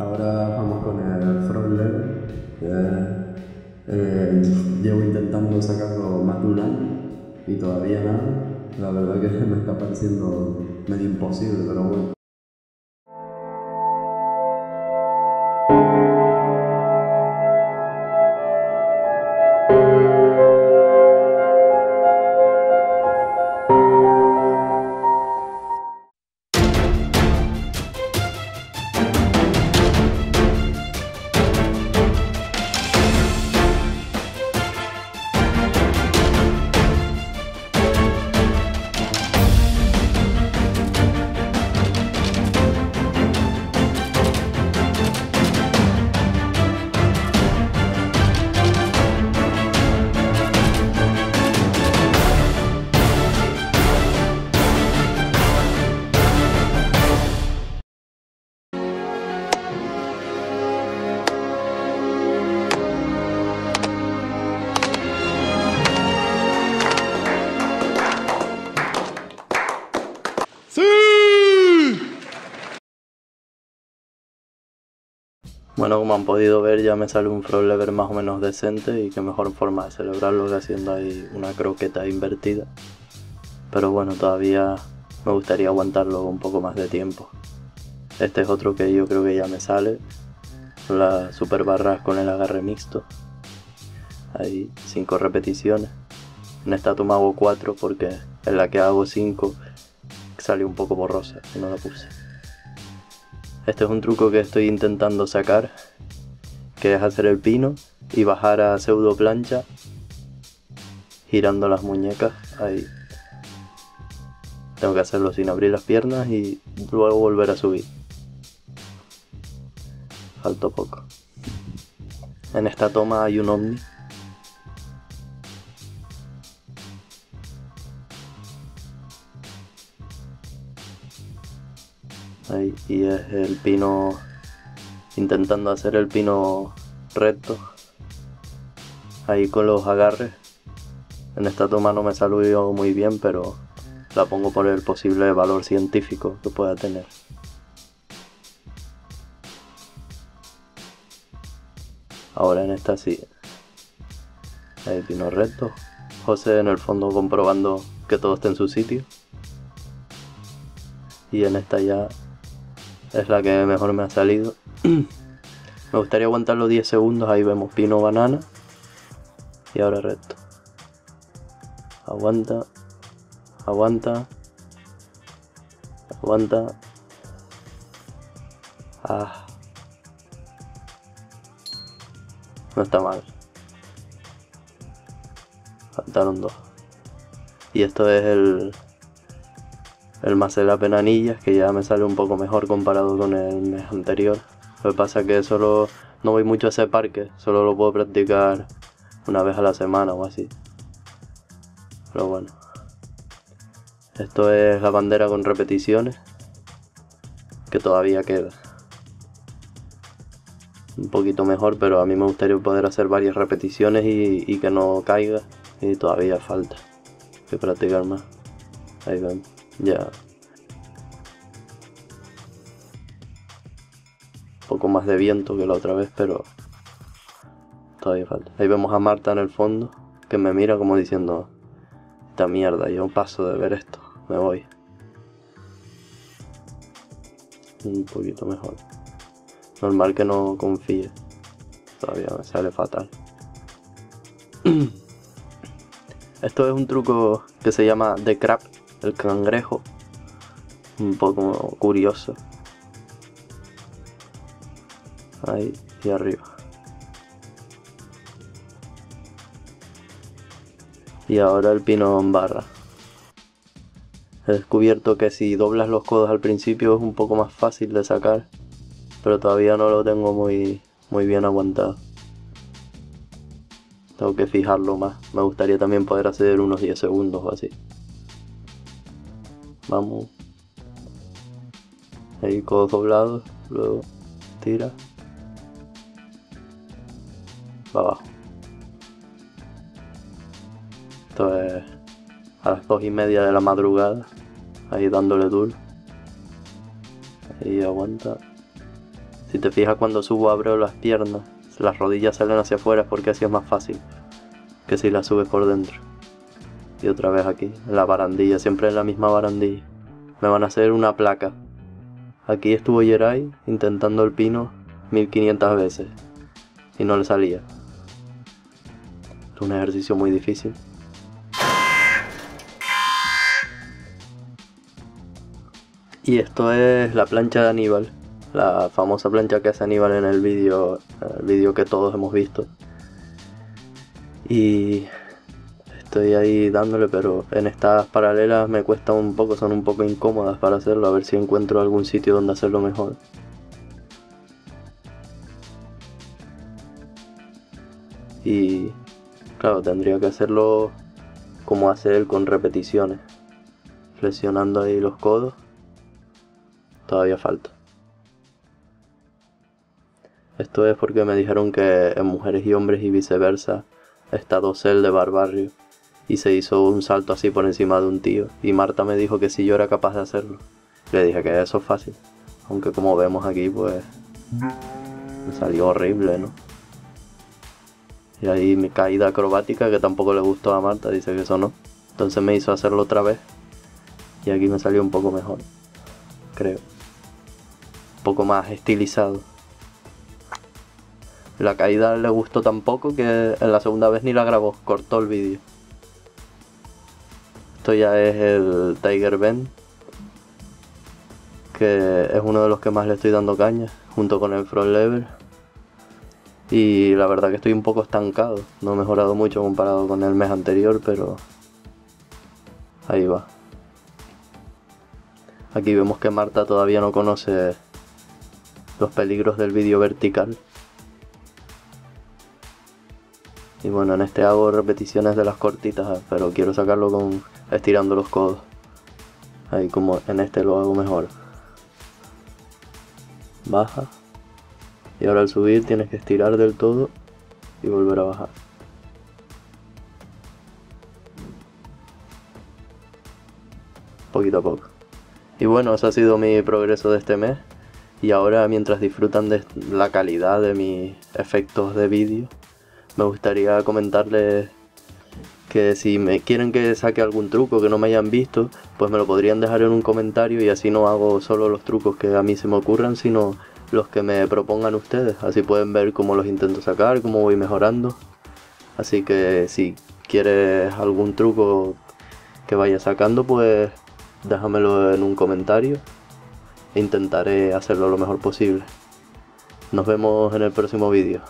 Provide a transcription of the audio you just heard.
Ahora vamos con el front lever. Eh, llevo intentando sacarlo más y todavía nada. La verdad que me está pareciendo medio imposible, pero bueno. Bueno, como han podido ver ya me sale un front lever más o menos decente y qué mejor forma de celebrarlo que haciendo ahí una croqueta invertida. Pero bueno, todavía me gustaría aguantarlo un poco más de tiempo. Este es otro que yo creo que ya me sale. Las super barras con el agarre mixto. Ahí 5 repeticiones. En esta toma hago 4 porque en la que hago 5 sale un poco borrosa y no la puse. Este es un truco que estoy intentando sacar, que es hacer el pino y bajar a pseudo plancha, girando las muñecas ahí. Tengo que hacerlo sin abrir las piernas y luego volver a subir. Falto poco. En esta toma hay un ovni y es el pino intentando hacer el pino recto. Ahí con los agarres. En esta toma no me salió muy bien pero la pongo por el posible valor científico que pueda tener. Ahora en esta sí. El pino recto. José en el fondo comprobando que todo esté en su sitio. Y en esta ya es la que mejor me ha salido. me gustaría aguantarlo 10 segundos, ahí vemos pino banana. Y ahora recto. Aguanta, aguanta, aguanta. Ah. No está mal. Faltaron dos. Y esto es el, el Macela Penanillas, que ya me sale un poco mejor comparado con el mes anterior. Lo que pasa es que solo no voy mucho a ese parque, solo lo puedo practicar una vez a la semana o así. Pero bueno. Esto es la bandera con repeticiones, que todavía queda. Un poquito mejor, pero a mí me gustaría poder hacer varias repeticiones y, y que no caiga. Y todavía falta que practicar más. Ahí vemos. Ya. Un poco más de viento que la otra vez, pero todavía falta. Ahí vemos a Marta en el fondo, que me mira como diciendo, esta mierda, yo paso de ver esto, me voy. Un poquito mejor. Normal que no confíe. Todavía me sale fatal. Esto es un truco que se llama The Crab el cangrejo. Un poco curioso. Ahí y arriba. Y ahora el pino en barra. He descubierto que si doblas los codos al principio es un poco más fácil de sacar, pero todavía no lo tengo muy, muy bien aguantado. Tengo que fijarlo más. Me gustaría también poder hacer unos 10 segundos o así. Vamos. Ahí codos doblados. Luego tira. Va abajo. Esto es a las dos y media de la madrugada. Ahí dándole duro. Ahí aguanta. Si te fijas cuando subo abro las piernas, las rodillas salen hacia afuera porque así es más fácil que si las subes por dentro. Y otra vez aquí, en la barandilla, siempre en la misma barandilla. Me van a hacer una placa. Aquí estuvo Yeray intentando el pino 1500 veces y no le salía. Es un ejercicio muy difícil. Y esto es la plancha de Aníbal, la famosa plancha que hace Aníbal en el vídeo, el vídeo que todos hemos visto. Y estoy ahí dándole, pero en estas paralelas me cuesta un poco, son un poco incómodas para hacerlo, a ver si encuentro algún sitio donde hacerlo mejor. Y claro, tendría que hacerlo como hace él con repeticiones, flexionando ahí los codos todavía falta. Esto es porque me dijeron que en mujeres y hombres y viceversa está dosel de barbario y se hizo un salto así por encima de un tío y Marta me dijo que si yo era capaz de hacerlo. Le dije que eso es fácil, aunque como vemos aquí pues me salió horrible, ¿no? Y ahí mi caída acrobática que tampoco le gustó a Marta, dice que eso no. Entonces me hizo hacerlo otra vez y aquí me salió un poco mejor, creo poco más estilizado. La caída le gustó tan poco que en la segunda vez ni la grabó, cortó el vídeo. Esto ya es el Tiger Bend, que es uno de los que más le estoy dando caña, junto con el Front Lever. Y la verdad que estoy un poco estancado, no he mejorado mucho comparado con el mes anterior, pero ahí va. Aquí vemos que Marta todavía no conoce los peligros del vídeo vertical. Y bueno, en este hago repeticiones de las cortitas, pero quiero sacarlo con estirando los codos. Ahí como en este lo hago mejor. Baja. Y ahora al subir tienes que estirar del todo y volver a bajar. Poquito a poco. Y bueno, ese ha sido mi progreso de este mes. Y ahora mientras disfrutan de la calidad de mis efectos de vídeo, me gustaría comentarles que si me quieren que saque algún truco que no me hayan visto, pues me lo podrían dejar en un comentario y así no hago solo los trucos que a mí se me ocurran, sino los que me propongan ustedes. Así pueden ver cómo los intento sacar, cómo voy mejorando. Así que si quieres algún truco que vaya sacando, pues déjamelo en un comentario intentaré hacerlo lo mejor posible. Nos vemos en el próximo vídeo.